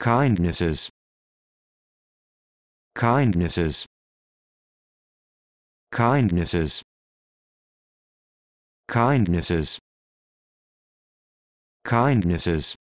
kindnesses. Kindnesses. Kindnesses. Kindnesses. Kindnesses.